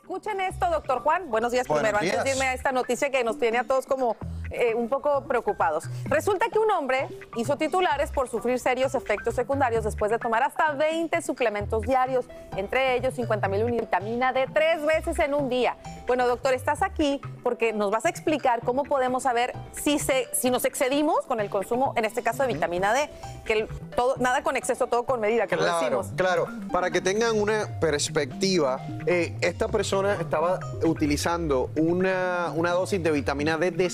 Escuchen esto, doctor Juan. Buenos días Buenos primero, antes de irme a esta noticia que nos tiene a todos como eh, un poco preocupados. Resulta que un hombre hizo titulares por sufrir serios efectos secundarios después de tomar hasta 20 suplementos diarios, entre ellos 50 mil unidades de vitamina D tres veces en un día. Bueno, doctor, estás aquí porque nos vas a explicar cómo podemos saber si, se, si nos excedimos con el consumo, en este caso de vitamina D, que el- todo, nada con exceso, todo con medida, que lo Claro, decimos. claro. Para que tengan una perspectiva, eh, esta persona estaba utilizando una, una dosis de vitamina D de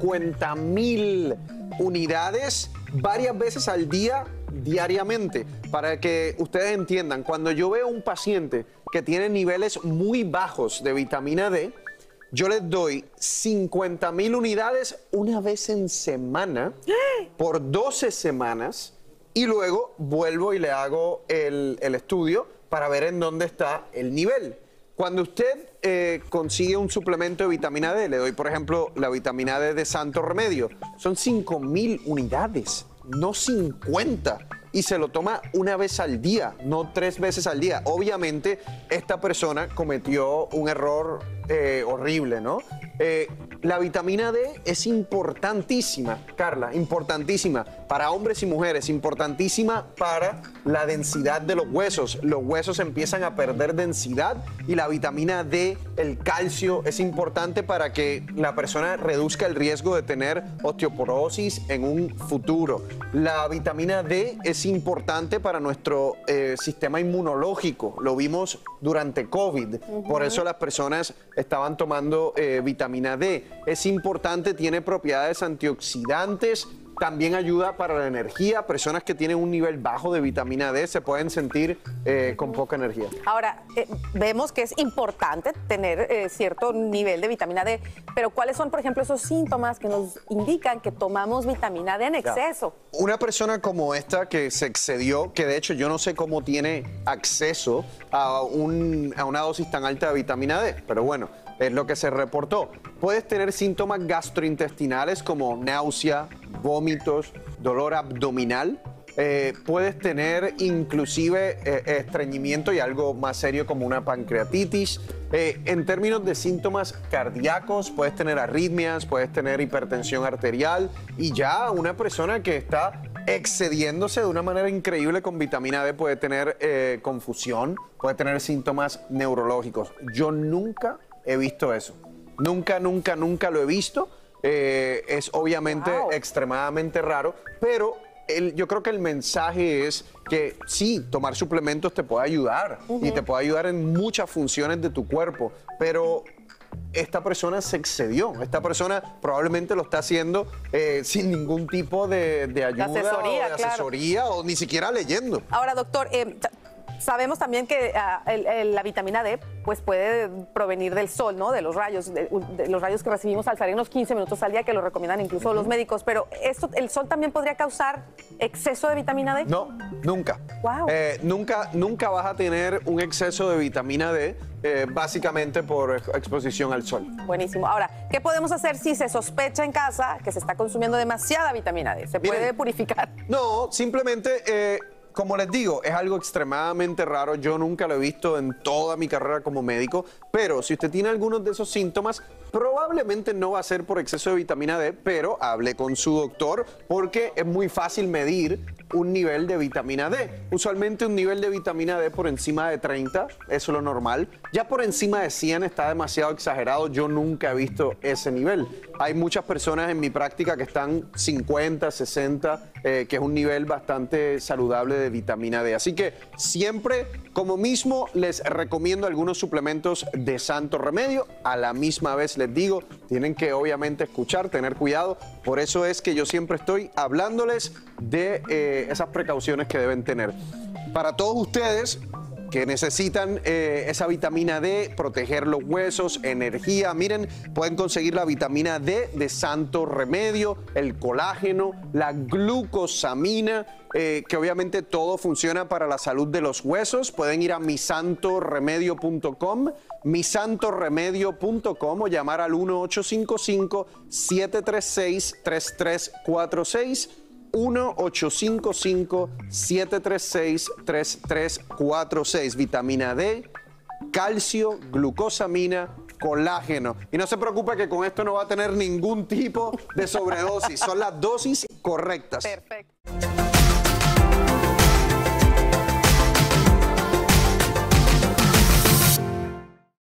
50 mil unidades varias veces al día diariamente. Para que ustedes entiendan, cuando yo veo un paciente que tiene niveles muy bajos de vitamina D, yo les doy 50 mil unidades una vez en semana por 12 semanas y luego vuelvo y le hago el, el estudio para ver en dónde está el nivel. Cuando usted eh, consigue un suplemento de vitamina D, le doy por ejemplo la vitamina D de Santo Remedio, son 5 mil unidades, no 50 y se lo toma una vez al día, no tres veces al día. Obviamente, esta persona cometió un error eh, horrible, ¿no? Eh, la vitamina D es importantísima, Carla, importantísima para hombres y mujeres, importantísima para la densidad de los huesos. Los huesos empiezan a perder densidad y la vitamina D, el calcio, es importante para que la persona reduzca el riesgo de tener osteoporosis en un futuro. La vitamina D es importante para nuestro eh, sistema inmunológico. Lo vimos durante COVID. Por eso las personas estaban tomando eh, vitamina D. Es importante, tiene propiedades antioxidantes. También ayuda para la energía. Personas que tienen un nivel bajo de vitamina D se pueden sentir eh, con poca energía. Ahora, eh, vemos que es importante tener eh, cierto nivel de vitamina D, pero ¿cuáles son, por ejemplo, esos síntomas que nos indican que tomamos vitamina D en exceso? Una persona como esta que se excedió, que de hecho yo no sé cómo tiene acceso a, un- a una dosis tan alta de vitamina D, pero bueno, es lo que se reportó. Puedes tener síntomas gastrointestinales como náusea, vómitos, dolor abdominal. Eh, puedes tener inclusive eh, estreñimiento y algo más serio como una pancreatitis. Eh, en términos de síntomas cardíacos, puedes tener arritmias, puedes tener hipertensión arterial y ya una persona que está excediéndose de una manera increíble con vitamina D puede tener eh, confusión, puede tener síntomas neurológicos. Yo nunca he visto eso. Nunca, nunca, nunca lo he visto. Eh, es obviamente Wow. extremadamente raro, pero el- yo creo que el mensaje es que sí, tomar suplementos te puede ayudar y te puede ayudar en muchas funciones de tu cuerpo, pero esta persona se excedió. Esta persona probablemente lo está haciendo eh, sin ningún tipo de, de ayuda asesoría, o de claro. asesoría o ni siquiera leyendo. Ahora, doctor, eh, sabemos también que ah, el- el- la vitamina D pues puede provenir del sol, ¿no? De los rayos, de, de los rayos que recibimos al salir unos 15 minutos al día, que lo recomiendan incluso los médicos. Pero esto, ¿el sol también podría causar exceso de vitamina D? No, nunca. Wow. Eh, nunca, nunca vas a tener un exceso de vitamina D, eh, básicamente por ex- exposición al sol. Buenísimo. Ahora, ¿qué podemos hacer si se sospecha en casa que se está consumiendo demasiada vitamina D? ¿Se puede Miren. purificar? No, simplemente, eh, como les digo, es algo extremadamente raro. Yo nunca lo he visto en toda mi carrera como médico, pero si usted tiene algunos de esos síntomas, probablemente no va a ser por exceso de vitamina D, pero hable con su doctor porque es muy fácil medir un nivel de vitamina D. Usualmente un nivel de vitamina D por encima de 30, eso es lo normal. Ya por encima de 100 está demasiado exagerado, yo nunca he visto ese nivel. Hay muchas personas en mi práctica que están 50, 60, eh, que es un nivel bastante saludable de vitamina D. Así que siempre, como mismo, les recomiendo algunos suplementos de santo remedio. A la misma vez les digo, tienen que obviamente escuchar, tener cuidado. Por eso es que yo siempre estoy hablándoles de eh, esas precauciones que deben tener. Para todos ustedes, que necesitan eh, esa vitamina D, proteger los huesos, energía. Miren, pueden conseguir la vitamina D de Santo Remedio, el colágeno, la glucosamina, eh, que obviamente todo funciona para la salud de los huesos. Pueden ir a misantoremedio.com, misantoremedio.com o llamar al 1855-736-3346. 1-855-736-3346. Vitamina D calcio, glucosamina, colágeno. Y no se preocupe que con esto no va a tener ningún tipo de sobredosis. Son las dosis correctas. Perfecto.